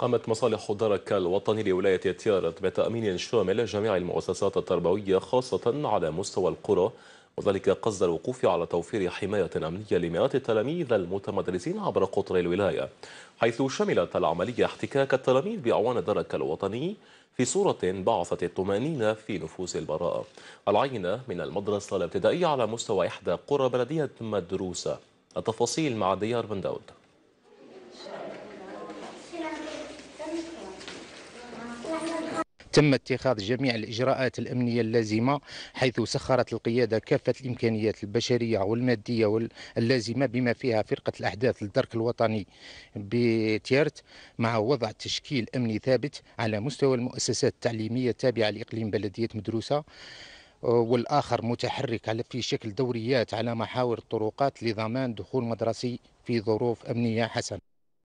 قامت مصالح درك الوطني لولاية تيارت بتأمين شامل لجميع المؤسسات التربوية خاصة على مستوى القرى وذلك قصد الوقوف على توفير حماية أمنية لمئات التلاميذ المتمدرسين عبر قطر الولاية حيث شملت العملية احتكاك التلاميذ بأعوان درك الوطني في صورة بعثت الطمأنينة في نفوس البراءة. العينة من المدرسة الابتدائية على مستوى إحدى قرى بلدية مدروسة. التفاصيل مع ديار بن داود. تم اتخاذ جميع الإجراءات الأمنية اللازمة حيث سخرت القيادة كافة الإمكانيات البشرية والمادية اللازمة بما فيها فرقة الأحداث للدرك الوطني بتيارت مع وضع تشكيل أمني ثابت على مستوى المؤسسات التعليمية التابعة لإقليم بلدية مدروسة والآخر متحرك على في شكل دوريات على محاور الطرقات لضمان دخول مدرسي في ظروف أمنية حسنة.